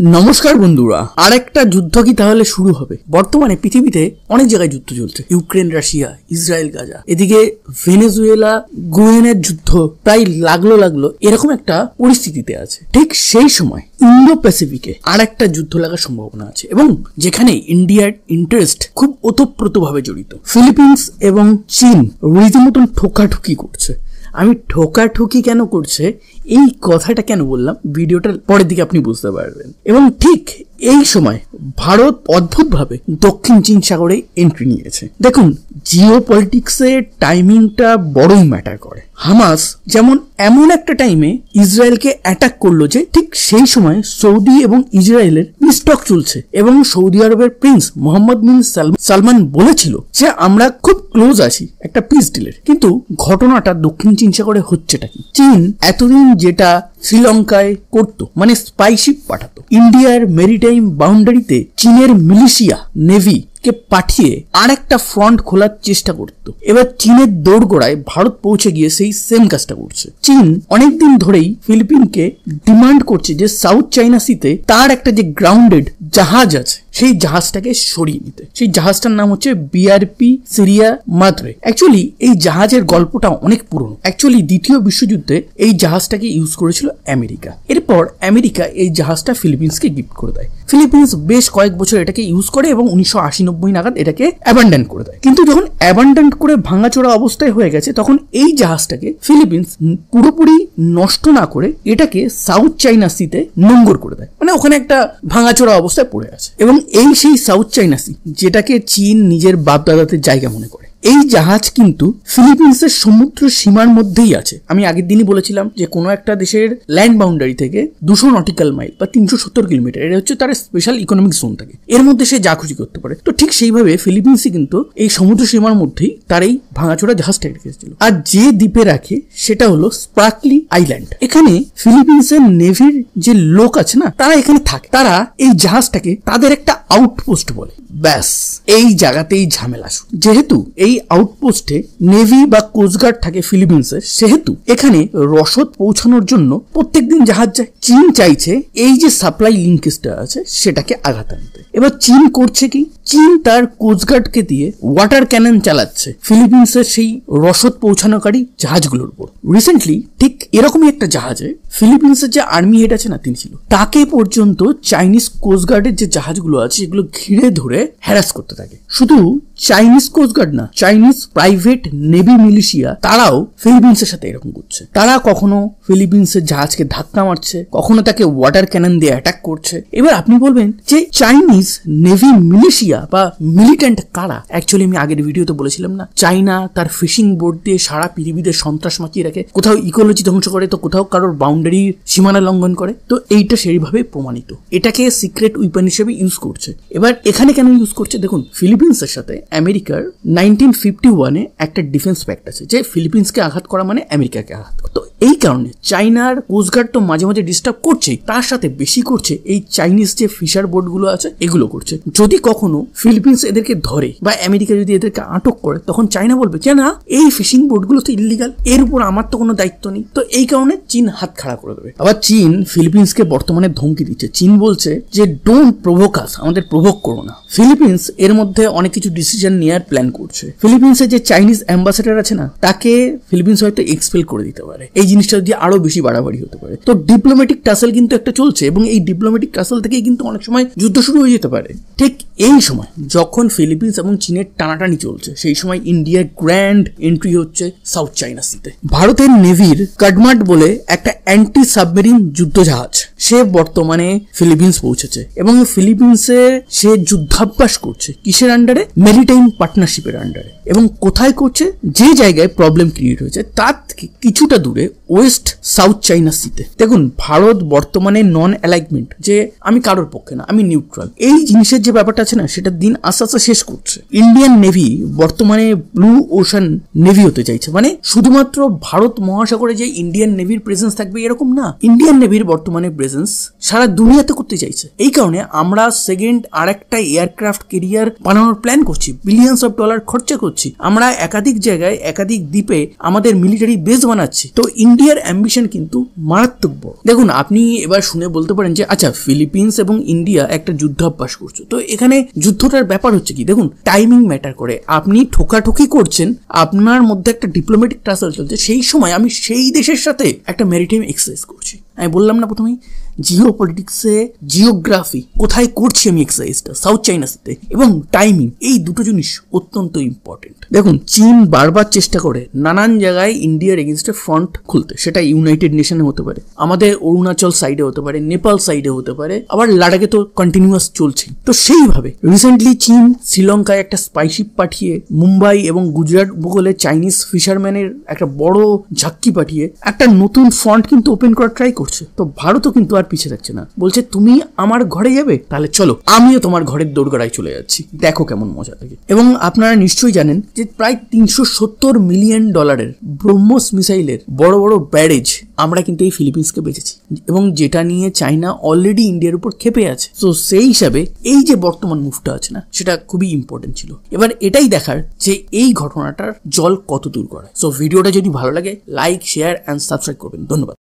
নমস্কার বন্ধুরা আর একটা যুদ্ধ কি তাহলে শুরু হবে? বর্তমানে পৃথিবীতে অনেক জায়গায় যুদ্ধ চলছে। Ukraine, Russia, Israel, Gaza. এদিকে ভেনেজুয়েলা, গুয়েনের যুদ্ধ প্রায় লাগল লাগল, এরকম একটা পরিস্থিতিতে আছে। ঠিক সেই সময় ইন্দো প্যাসিফিকে আর একটা যুদ্ধ লাগার সম্ভাবনা আছে এবং যেখানে ইন্ডিয়ার ইন্টারেস্ট খুব ওতপ্রোতভাবে জড়িত। ফিলিপিন্স এবং চীন রীতিমতন ঠোকাঠুকি করছে। আমি ঠোকাঠুকি কেন করছে? এই কথাটা কেন বললাম? ভিডিওটার পরের দিকে আপনি বুঝতে পারবেন। এবং ঠিক এই সময় ভারত অদ্ভুতভাবে দক্ষিণ চীন সাগরে এন্ট্রি নিয়েছে। দেখুন জিও পলিটিক্সের টাইমিংটা বড়ই ম্যাটার করে। হামাস যেমন এমন একটা টাইমে ইসরায়েলকে অ্যাটাক করল যে ঠিক সেই সময় সৌদি এবং ইসরায়েলের স্টক চলছে এবং সৌদি আরবের প্রিন্স মোহাম্মদ বিন সালমান বলেছিল যে আমরা খুব ক্লোজ আছি একটা পিস ডিলের কিন্তু ঘটনাটা দক্ষিণ চীন সাগরে হচ্ছেটা কি? চীন এতদিন যেটা শ্রীলঙ্কায় করতো মানে স্পাইশিপ পাঠাতো, ইন্ডিয়ার মেরিটাইম বাউন্ডারিতে চীনের মিলিশিয়া নেভি কে পাঠিয়ে আর একটা ফ্রন্ট খোলার চেষ্টা করত। এবার চীনের দৌড়গোড়ায় ভারত পৌঁছে গিয়ে সেই সেম কাজটা করছে। চীন অনেকদিন ধরেই ফিলিপিনকে ডিমান্ড করছে যে সাউথ চাইনা সিতে তার একটা যে গ্রাউন্ডেড জাহাজ আছে সেই জাহাজটাকে সরিয়ে নিতে। সেই জাহাজটার নাম হচ্ছে বিআরপি সিরিয়া মাদ্রে। অ্যাকচুয়ালি এই জাহাজের গল্পটা অনেক পুরনো। অ্যাকচুয়ালি দ্বিতীয় বিশ্বযুদ্ধে এই জাহাজটাকে ইউজ করেছিল আমেরিকা। এরপর আমেরিকা এই জাহাজটা ফিলিপিন্সকে গিফট করে দেয়। ফিলিপিন্স বেশ কয়েক বছর এটাকে ইউজ করে এবং উনিশশো আশি নব্বই নাগাদ এটাকে অ্যাবান্ডেন্ট করে দেয়। কিন্তু যখন অ্যাবান্ডেন্ট করে ভাঙাচোরা অবস্থায় হয়ে গেছে, তখন এই জাহাজটাকে ফিলিপিন্স পুরোপুরি নষ্ট না করে এটাকে সাউথ চাইনা সিতে নোঙ্গর করে দেয়। মানে ওখানে একটা ভাঙাচোরা অবস্থায় পড়ে আছে। এবং এই সেই সাউথ চাইনা সি যেটাকে চীন নিজের বাপদাদাদের জায়গা মনে করে। এই জাহাজ কিন্তু ফিলিপিন্সের সমুদ্র সীমার মধ্যেই আছে। আমি আগের দিনই বলেছিলাম যে কোনো একটা দেশের ল্যান্ড বাউন্ডারি থেকে দুশো নটিক্যাল মাইল বা তিনশো সত্তর কিলোমিটার, এটা হচ্ছে তার স্পেশাল ইকোনমিক জোন থাকে। এর মধ্যে সে যা খুশি করতে পারে। তো ঠিক সেইভাবে ফিলিপিন্সই কিন্তু এই সমুদ্র সীমার মধ্যেই তার এই ভাঙাচোরা জাহাজটা রেখেছিল আর যে দ্বীপে রাখে, সেটা হলো স্পার্কলি আইল্যান্ড এখানে ফিলিপিন্সের নেভির যে লোক আছে না, তারা এখানে থাকে। তারা এই জাহাজটাকে তাদের একটা আউটপোস্ট বলে। ব্যাস, এই জায়গাতেই ঝামেলা যেহেতু এই আউটপোস্টে নেভি বা কোস্টগার্ড থাকে ফিলিপিন্সের সেহেতু এখানে রসদ পৌঁছানোর জন্য প্রত্যেকদিন জাহাজ যায় চীন চাইছে, এই যে সাপ্লাই লিঙ্কেজটা আছে, সেটাকে আঘাত আনতে। এবার চীন করছে কি? চীন তার কোস্টগার্ডকে দিয়ে ওয়াটার ক্যানন চালাচ্ছে। ফিলিপিন্সের সেই রসদ পৌঁছানোকারী জাহাজগুলোর উপর। রিসেন্টলি ঠিক এরকমই একটা জাহাজে ফিলিপিন্সের যে আর্মি হেড আছে না, তিনি ছিল, তাকে পর্যন্ত চাইনিজ কোস্টগার্ডের যে জাহাজগুলো আছে, সেগুলো ঘিরে ধরে হ্যারাস করতে থাকে। শুধু চাইনিজ কোস্টগার্ড না, চাইনিজ প্রাইভেট নেভি মিলিশিয়া, তারাও ফিলিপিন্সের সাথে এরকম করছে। তারা কখনো ফিলিপিন্সের জাহাজকে ধাক্কা মারছে, কখনো তাকে ওয়াটার ক্যানন দিয়ে অ্যাটাক করছে। এবার আপনি বলবেন যে, চাইনিজ নেভি মিলিশিয়া বা মিলিটেন্ট কারা? অ্যাকচুয়ালি আমি আগের ভিডিওতে বলেছিলাম না চাইনা তার ফিশিং বোর্ড দিয়ে সারা পৃথিবীতে সন্ত্রাস মাখিয়ে রাখে। কোথাও ইকোলজি ধ্বংস করে, তো কোথাও কারোর বাউন্ডারির সীমানা লঙ্ঘন করে। তো এইটা সেইভাবে প্রমাণিত। এটাকে সিক্রেট উইপন হিসেবে ইউজ করছে। এবার এখানে কেন ইউজ করছে? দেখুন ফিলিপিন্সের সাথে আমেরিকার নাইনটিন ফিফটি ওয়ানে একটা ডিফেন্স প্যাক্ট আছে, যে ফিলিপিন্সকে আঘাত করা মানে আমেরিকাকে আঘাত তো এই কারণে চাইনার কোস্টগার্ড তো মাঝে মাঝে ডিস্টার্ব করছে তার সাথে বেশি করছে এই চাইনিজ যে ফিশার বোর্ডগুলো আছে, এগুলো করছে। যদি কখনো ফিলিপিন্স এদেরকে ধরে বা আমেরিকা যদি এদেরকে আটক করে, তখন চাইনা বলবে যে না এই ফিশিং বোর্ডগুলো তো ইলিগাল এর উপর আমার তো কোনো দায়িত্ব নেই। তো এই কারণে চীন হাত খাড়া করে দেবে। আবার চীন ফিলিপিন্সকে বর্তমানে ধমকি দিচ্ছে। চীন বলছে যে ডোন্ট প্রভোকাস আমাদের প্রভোক করো না। ফিলিপিন্স এর মধ্যে অনেক কিছু ডিসিশন নেওয়ার প্ল্যান করছে। ফিলিপিন্সের যে চাইনিজ অ্যাম্বাসেডার আছে না, তাকে ফিলিপিন্স হয়তো এক্সপেল করে দিতে পারে। এই জিনিসটা দিয়ে আরও বেশি বাড়াবাড়ি হতে পারে। তো ডিপ্লোম্যাটিক টাসেল কিন্তু একটা চলছে এবং এই ডিপ্লোম্যাটিক টাসেল থেকেই কিন্তু অনেক সময় যুদ্ধ শুরু হয়ে যেতে পারে। ঠিক এই সময় যখন ফিলিপিন্স এবং চীনের টানাটানি চলছে, সেই সময় ইন্ডিয়ার গ্র্যান্ড এন্ট্রি হচ্ছে সাউথ চাইনা সিতে ভারতের নেভির কাডমাট বলে একটা অ্যান্টি সাবমেরিন যুদ্ধ জাহাজ সে বর্তমানে ফিলিপিন্স পৌঁছেছে এবং ফিলিপিন্সে সে যুদ্ধাভ্যাস করছে কিসের আন্ডারে মেরিটাইম পার্টনারশিপের আন্ডারে এবং কোথায় করছে? যে জায়গায় প্রবলেম ক্রিয়েট হয়েছে, তার থেকে কিছুটা দূরে ওয়েস্ট সাউথ চাইনা সিতে দেখুন, ভারত বর্তমানে নন অ্যালাইনমেন্ট যে আমি কারোর পক্ষে না, আমি নিউট্রাল এই জিনিসের যে ব্যাপারটা আছে না, সেটা দিন আস্তে আস্তে শেষ করছে। ইন্ডিয়ান নেভি বর্তমানে ব্লু ওশান নেভি হতে চাইছে। মানে শুধুমাত্র ভারত মহাসাগরে যে ইন্ডিয়ান নেভির প্রেজেন্স থাকবে এরকম না। ইন্ডিয়ান নেভির বর্তমানে প্রেজেন্স সারা দুনিয়াতে করতে চাইছে। এই কারণে আমরা সেকেন্ড আর একটা এয়ারক্রাফট কেরিয়ার বানানোর প্ল্যান করছি। বিলিয়ন্স অফ ডলার খরচা করছি। আমরা একাধিক জায়গায়, একাধিক দ্বীপে আমাদের মিলিটারি বেস বানাচ্ছি। তো ইন্ডিয়ার অ্যাম্বিশন কিন্তু মারাত্মক দেখুন, আপনি এবার শুনে বলতে পারেন যে আচ্ছা ফিলিপিন্স এবং ইন্ডিয়া একটা যুদ্ধাভ্যাস করছে। তো এখানে যুদ্ধটার ব্যাপার হচ্ছে কি? দেখুন টাইমিং ম্যাটার করে। আপনি ঠোকাঠুকি করছেন, আপনার মধ্যে একটা ডিপ্লোমেটিক ট্রাসেল চলছে। সেই সময় আমি সেই দেশের সাথে একটা ম্যারিটাইম এক্সারসাইজ করছি। আমি বললাম না প্রথমেই জিও পলিটিক্সে জিওগ্রাফি কোথায় করছি আমি এক্সারসাইজটা সাউথ চাইনা সিতে এবং টাইমিং এই দুটো জিনিস অত্যন্ত ইম্পর্টেন্ট দেখুন, চীন বারবার চেষ্টা করে নানান জায়গায় ইন্ডিয়ার এগেনস্টে ফ্রন্ট খুলতে, সেটা ইউনাইটেড নেশনে হতে পারে, আমাদের অরুণাচল সাইডে হতে পারে নেপাল সাইডে হতে পারে, আবার লাডাখে তো কন্টিনিউয়াস চলছে। তো সেইভাবে রিসেন্টলি চীন শ্রীলঙ্কায় একটা স্পাইশিপ পাঠিয়ে, মুম্বাই এবং গুজরাট উপকূলে চাইনিজ ফিশারম্যানের একটা বড় ঝাক্কি পাঠিয়ে, একটা নতুন ফ্রন্ট কিন্তু ওপেন করার ট্রাই করছে। তো ভারতও কিন্তু আর পিছিয়ে থাকছে না। বলছে, তুমি আমার ঘরে যাবে? তাহলে চলো, আমিও তোমার ঘরের দোরগড়ায় চলে যাচ্ছি। দেখো কেমন মজা লাগে। এবং আপনারা নিশ্চয়ই জানেন যে প্রায় তিনশো সত্তর মিলিয়ন ডলারের ব্রহ্মোস মিসাইলের বড় বড় ব্যারেজ আমরা কিন্তু এই ফিলিপিন্সকে বেঁচেছি। এবং যেটা নিয়ে চাইনা অলরেডি ইন্ডিয়ার উপর খেপে আছে। তো সেই হিসাবে এই যে বর্তমান মুভটা আছে না, সেটা খুবই ইম্পর্টেন্ট ছিল। এবার এটাই দেখার যে এই ঘটনাটার জল কত দূর করে সো ভিডিওটা যদি ভালো লাগে লাইক শেয়ার অ্যান্ড সাবস্ক্রাইব করবেন। ধন্যবাদ।